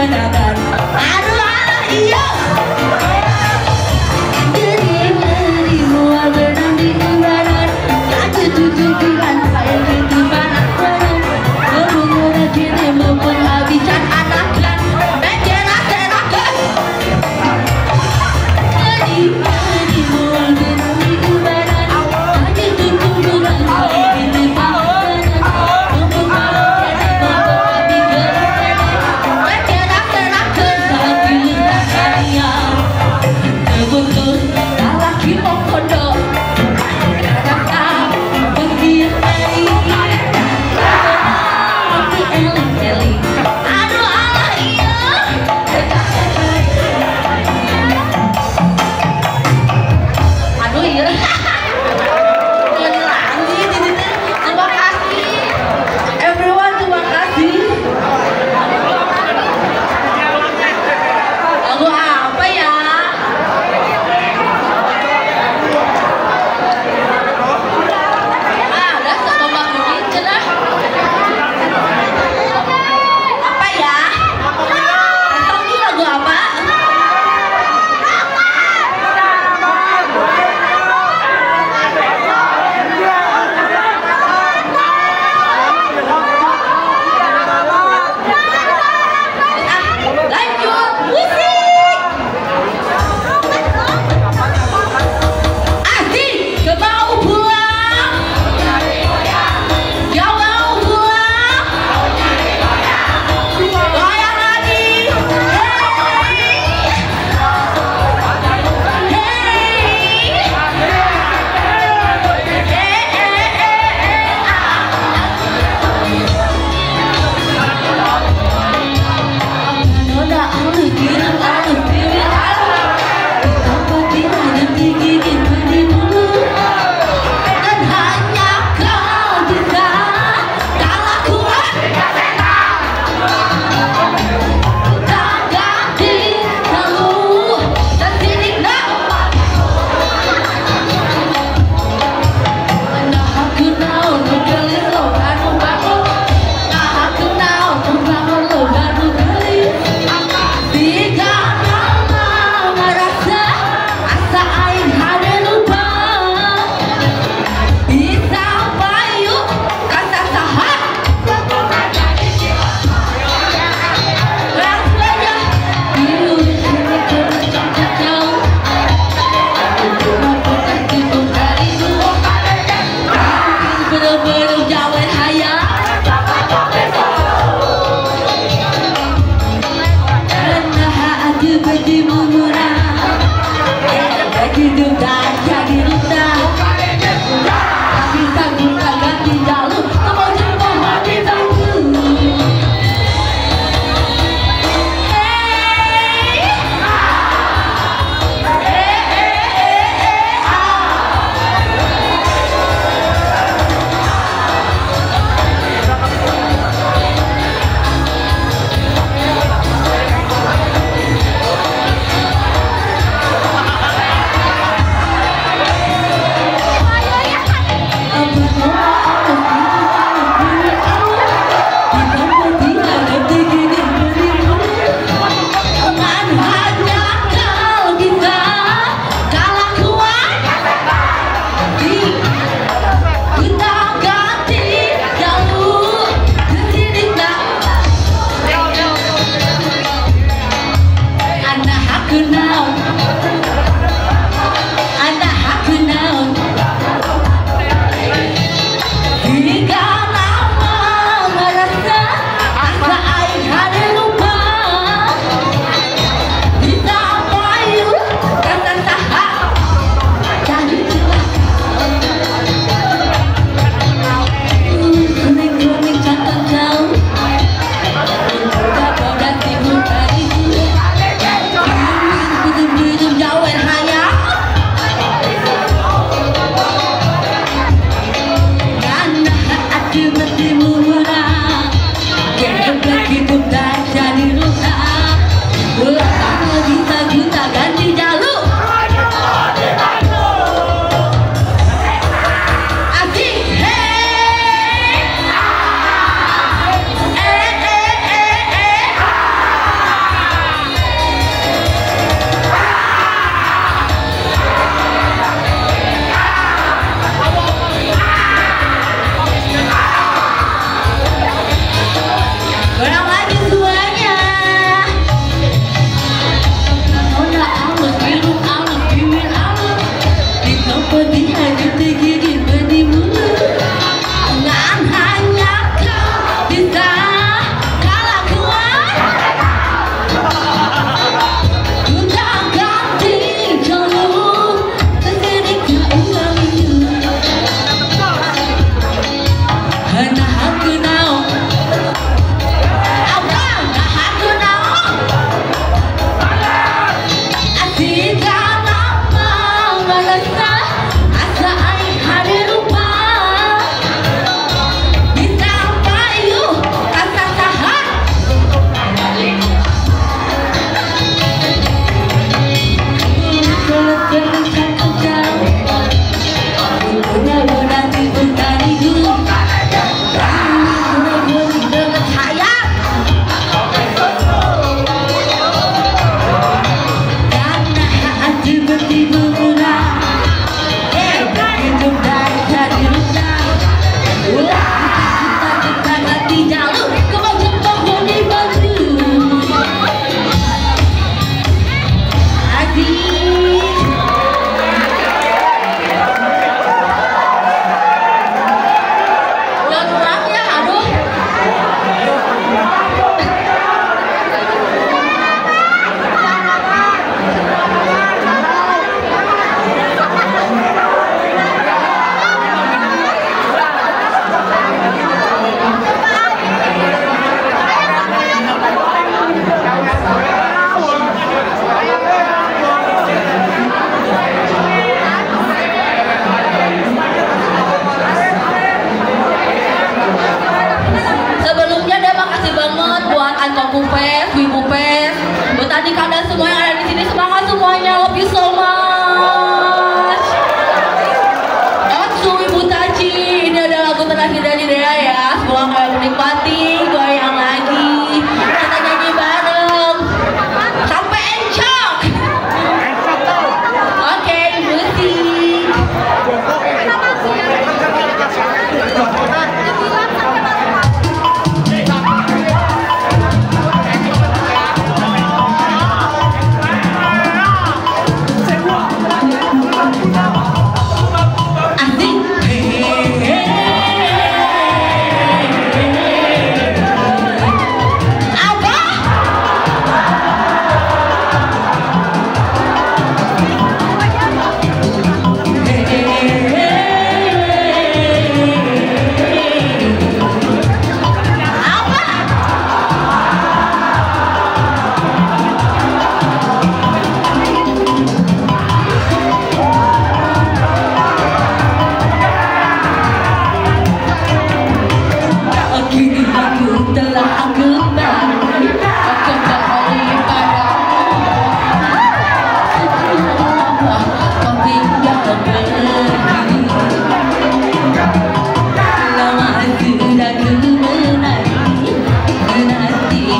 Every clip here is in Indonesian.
kenakan Aduh, aduh, iya.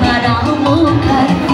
mà đó muốn thật